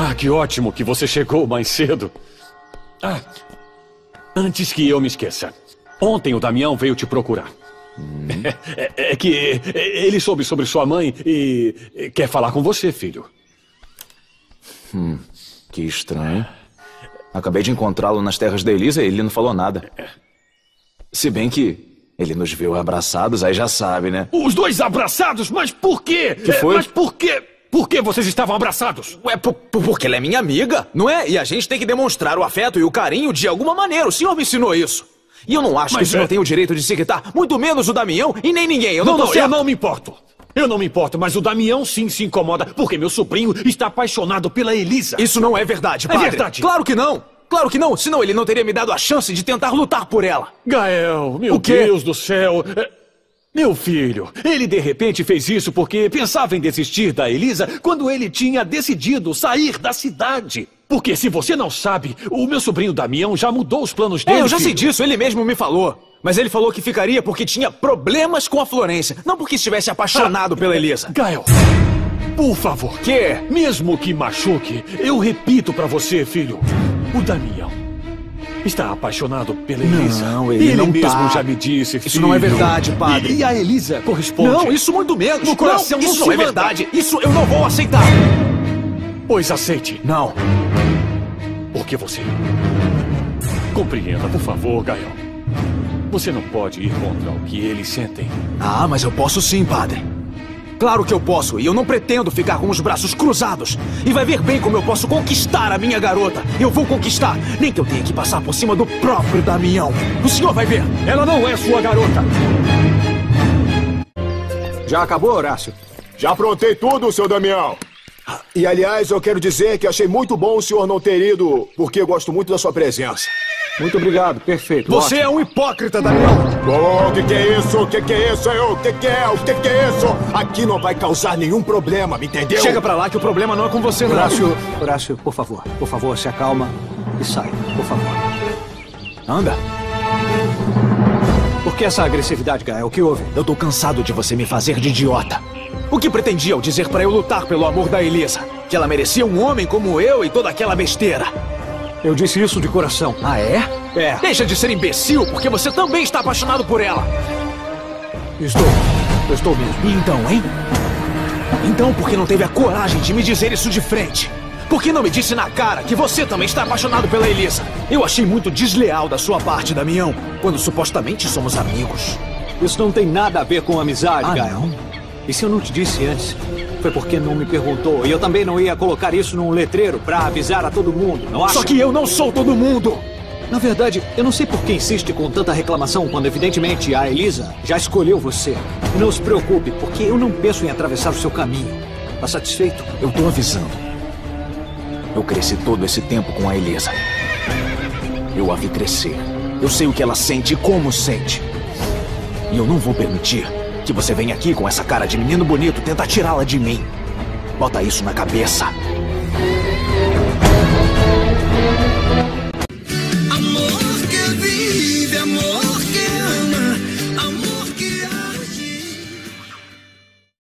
Ah, que ótimo que você chegou mais cedo. Ah, antes que eu me esqueça. Ontem o Damião veio te procurar. É, é que ele soube sobre sua mãe e quer falar com você, filho. Hum, que estranho. Acabei de encontrá-lo nas terras da Elisa e ele não falou nada. Se bem que ele nos viu abraçados, aí já sabe, né? Os dois abraçados? Mas por quê? Que foi? Mas por quê? Por que vocês estavam abraçados? Ué, porque ela é minha amiga, não é? E a gente tem que demonstrar o afeto e o carinho de alguma maneira. O senhor me ensinou isso. E eu não acho Mas que o senhor é... tem o direito de se irritar, muito menos o Damião e nem ninguém. Eu não, não, não eu não me importo. Eu não me importo, mas o Damião sim se incomoda, porque meu sobrinho está apaixonado pela Elisa. Isso não é verdade, é padre. É verdade. Claro que não. Claro que não, senão ele não teria me dado a chance de tentar lutar por ela. Gael, meu Deus do céu. É, meu filho, ele de repente fez isso porque pensava em desistir da Elisa quando ele tinha decidido sair da cidade. Porque se você não sabe, o meu sobrinho Damião já mudou os planos dele. É, eu já filho. sei disso, ele mesmo me falou. Mas ele falou que ficaria porque tinha problemas com a Florência, não porque estivesse apaixonado ah, pela Elisa. Gael, por favor. Que? Mesmo que machuque, eu repito para você, filho. O Damião está apaixonado pela Elisa. Não, ele, ele não mesmo tá. já me disse, filho. Isso não é verdade, padre. E, a Elisa corresponde. Não, isso muito menos. No coração não, isso não, não é verdade. Isso eu não vou aceitar. Pois aceite. Não. Porque você... Compreenda, por favor, Gael. Você não pode ir contra o que eles sentem. Ah, mas eu posso sim, padre. Claro que eu posso, e eu não pretendo ficar com os braços cruzados. E vai ver bem como eu posso conquistar a minha garota. Eu vou conquistar, nem que eu tenha que passar por cima do próprio Damião. O senhor vai ver. Ela não é sua garota. Já acabou, Horácio? Já aprontei tudo, seu Damião. E aliás, eu quero dizer que achei muito bom o senhor não ter ido, porque eu gosto muito da sua presença. Muito obrigado, perfeito. Você ótimo. é um hipócrita, Daniel. Oh, o que, que é isso? O que, que é isso? O que, que é? O que, que é isso? Aqui não vai causar nenhum problema, me entendeu? Chega pra lá que o problema não é com você, não. Horácio, Horácio, por favor, por favor, se acalma e sai, por favor. Anda. Por que essa agressividade, Gael? O que houve? Eu tô cansado de você me fazer de idiota. O que pretendia ao dizer para eu lutar pelo amor da Elisa? Que ela merecia um homem como eu e toda aquela besteira. Eu disse isso de coração. Ah, é? É. Deixa de ser imbecil, porque você também está apaixonado por ela. Estou. Eu estou mesmo. E então, hein? Então por que não teve a coragem de me dizer isso de frente? Por que não me disse na cara que você também está apaixonado pela Elisa? Eu achei muito desleal da sua parte, Damião, quando supostamente somos amigos. Isso não tem nada a ver com amizade, ah. Não? E se eu não te disse antes? Foi porque não me perguntou. E eu também não ia colocar isso num letreiro para avisar a todo mundo, não acha? Só que eu não sou todo mundo! Na verdade, eu não sei por que insiste com tanta reclamação quando evidentemente a Elisa já escolheu você. E não se preocupe, porque eu não penso em atravessar o seu caminho. Tá satisfeito? Eu tô avisando. Eu cresci todo esse tempo com a Elisa. Eu a vi crescer. Eu sei o que ela sente e como sente. E eu não vou permitir que você vem aqui com essa cara de menino bonito tentar tirá-la de mim. Bota isso na cabeça. Amor que vive, amor.